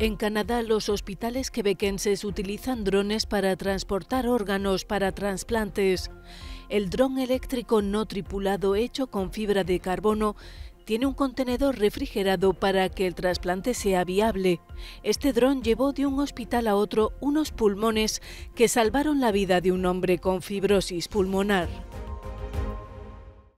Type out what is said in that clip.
En Canadá, los hospitales quebequenses utilizan drones para transportar órganos para trasplantes. El dron eléctrico no tripulado hecho con fibra de carbono tiene un contenedor refrigerado para que el trasplante sea viable. Este dron llevó de un hospital a otro unos pulmones que salvaron la vida de un hombre con fibrosis pulmonar.